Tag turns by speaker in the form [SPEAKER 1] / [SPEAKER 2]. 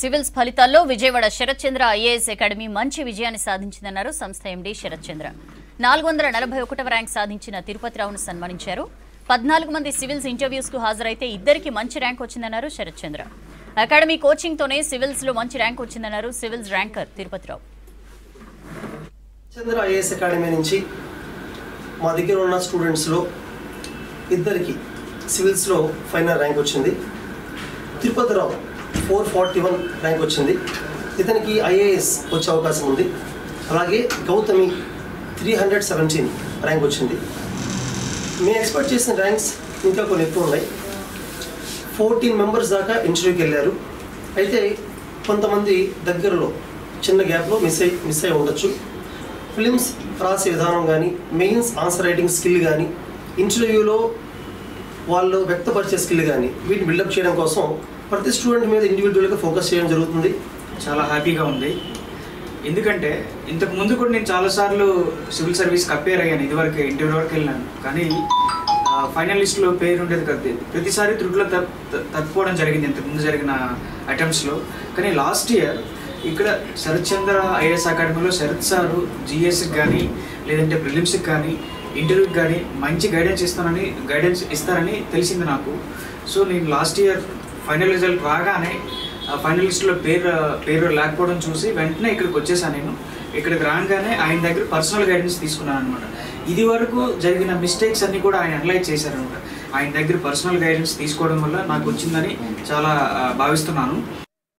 [SPEAKER 1] Civils ఫలితాల్లో Vijayawada Sarath Chandra IAS academy మంచి విజయాన్ని సాధించిందన్నారు సంస్థ ఎండీ శరత్ చంద్ర నాలుగు వందల నలభై ఒకటవ ర్యాంక్ సాధించిన తిరుపతిరావును సన్మానించారు. పద్నాలుగు మంది సివిల్స్ ఇంటర్వ్యూస్కు హాజరైతే ఇద్దరికి మంచి ర్యాంక్ వచ్చిందన్నారు శరత్ చంద్ర అకాడమీ కోచింగ్ తోనే సివిల్స్లో మంచి rank వచ్చిందన్నారు civils ranker Tirupati Rao
[SPEAKER 2] Chandra IAS academy నుంచి మా దగ్గర ఉన్న స్టూడెంట్స్లో ఇద్దరికి సివిల్స్లో ఫైనల్ ర్యాంక్ వచ్చింది. Tirupati Rao four forty one rank వచ్చింది. ఇతనికి ఐఏఎస్ వచ్చే అవకాశం ఉంది. అలాగే Gautami three hundred seventeen rank వచ్చింది. మేము ఎక్స్పెక్ట్ చేసిన ర్యాంక్స్ ఇంకా కొన్ని ఎక్కువ ఉన్నాయి. ఫోర్టీన్ మెంబర్స్ దాకా ఇంటర్వ్యూకి వెళ్ళారు. అయితే కొంతమంది దగ్గరలో చిన్న గ్యాప్లో మిస్ అయి మిస్ అయి ఉండొచ్చు. ఫిలిమ్స్ రాసే విధానం కానీ మెయిన్స్ ఆన్సర్ రైటింగ్ స్కిల్ కానీ ఇంటర్వ్యూలో వాళ్ళు వ్యక్తపరిచే స్కిల్ కానీ వీటిని బిల్డప్ చేయడం కోసం ప్రతి స్టూడెంట్ మీద ఇండివిజువల్గా ఫోకస్ చేయడం జరుగుతుంది.
[SPEAKER 3] చాలా హ్యాపీగా ఉంది. ఎందుకంటే ఇంతకు ముందు కూడా నేను చాలాసార్లు సివిల్ సర్వీస్ అపేర్ అయ్యాను. ఇదివరకు ఇంటర్వ్యూ వరకు వెళ్ళాను. కానీ ఫైనల్ లిస్ట్లో పేరు ఉండేది కదా. ప్రతిసారి త్రుట్లో తప్పిపోవడం జరిగింది. ఇంతకు ముందు జరిగిన అటెంప్ట్స్లో కానీ లాస్ట్ ఇయర్ ఇక్కడ శరత్ చంద్ర ఐఏఎస్ అకాడమీలో శరత్ సారు జిఎస్కి కానీ లేదంటే ప్రిలిమ్స్కి కానీ ఇంటర్వ్యూకి కానీ మంచి గైడెన్స్ ఇస్తానని గైడెన్స్ ఇస్తారని తెలిసింది నాకు. సో నేను లాస్ట్ ఇయర్ ఫైనల్ రిజల్ట్ రాగానే ఫైనలిస్ట్లో పేరు పేరు లేకపోవడం చూసి వెంటనే ఇక్కడికి వచ్చేసాను నేను. ఇక్కడికి రాగానే ఆయన దగ్గర పర్సనల్ గైడెన్స్ తీసుకున్నాను అనమాట ఇది వరకు జరిగిన మిస్టేక్స్ అన్ని కూడా ఆయన అనలైజ్ చేశారనమాట ఆయన దగ్గర పర్సనల్ గైడెన్స్ తీసుకోవడం వల్ల నాకు వచ్చిందని చాలా భావిస్తున్నాను.